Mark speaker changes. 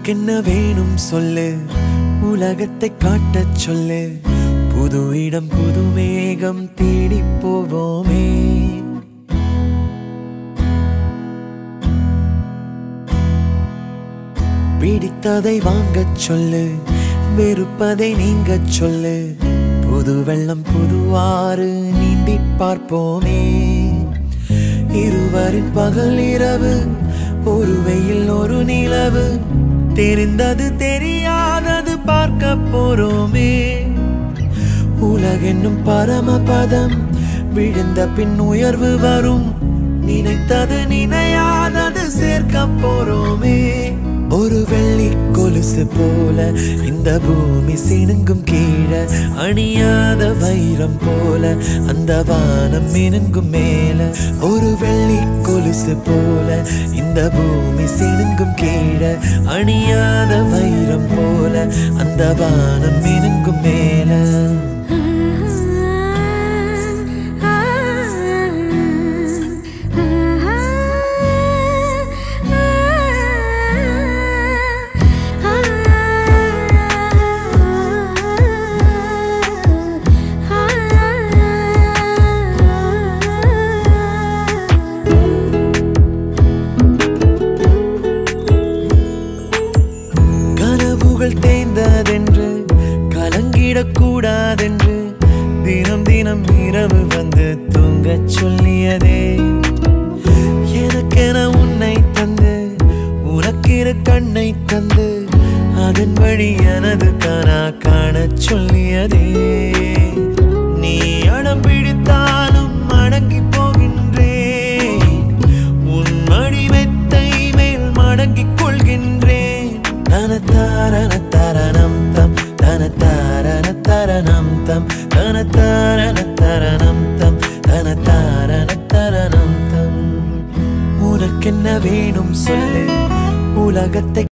Speaker 1: உனக்கென்ன வேணும் சொல்லு. உலகத்தை காட்டச் சொல்லு. புது இடம் புது மேகம் தேடி போவோமே. பிடித்ததை வாங்கச் சொல்லு. வெறுப்பதை நீங்கச் சொல்லு. புது வெள்ளம் புது ஆறு நீந்தி பார்ப்போமே. இருவரின் பகல் இரவு ஒரு வெயில் ஒரு நிலவு. தெரிந்தது தெரியாதது பார்க்க போறோமே. உலகென்னும் பரமபதம் விழுந்த பின் உயர்வு வரும். நினைத்தது நினையாதது சேர்க்க போறோமே. கொலுசு போல இந்த பூமி சினுங்கும் கீழே அணியாத வைரம் போல அந்த வானம் மினுங்கும் மேல ஒரு வெள்ளி கொலுசு போல இந்த பூமி சினுங்கும் கீழே அணியாத வைரம் போல அந்த வானம் மினுங்கும் மேல. கலங்கிடக் தினம் தினம் இரவு வந்து தூங்கச் சொல்லியதே. எனக்கென உன்னை தந்து உனக்கிற கண்ணை தந்து அதன் வழி எனது கனா காணச் சொல்லியதே. நீ அடம் பிடித்தாலும் அடங்கி போகின்றேன் உன் மடி மெத்தை மேல் மடங்கிக் கொள்கின்றேன் தனத்தாரண தரணம் தம் தனத்தாரண தரணம் தம் தனத்தாரண தரணம் தம் தனத்தாரண தரணம் தம். உனக்கென்ன வேணும் சொல்லு? உலகத்தை